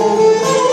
Música